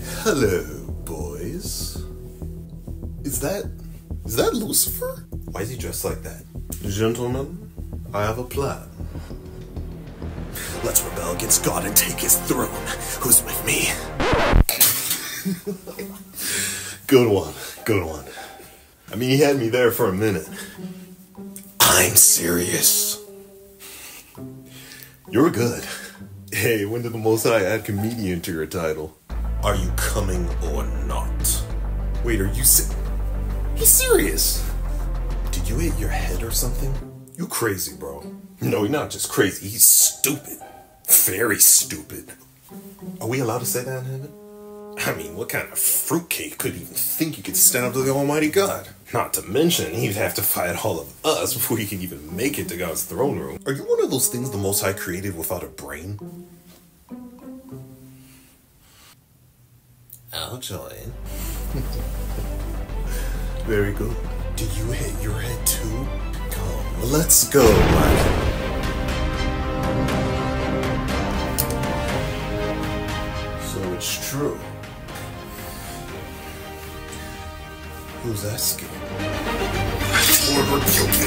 Hello, boys. Is that. is that Lucifer? Why is he dressed like that? Gentlemen, I have a plan. Let's rebel against God and take his throne. Who's with me? good one, good one. I mean, he had me there for a minute. I'm serious. You're good. Hey, when did the Most High add comedian to your title? Are you coming or not? Wait, are you se- He's serious. Did you hit your head or something? You crazy, bro. No, you're not just crazy. He's stupid. Very stupid. Are we allowed to say that in heaven? I mean, what kind of fruitcake could even think he could stand up to the Almighty God? Not to mention, he'd have to fight all of us before he could even make it to God's throne room. Are you one of those things the Most High created without a brain? I'll join. Very good. Did you hit your head too? Come, let's go, Mike. So it's true. Who's asking? Rebuke me.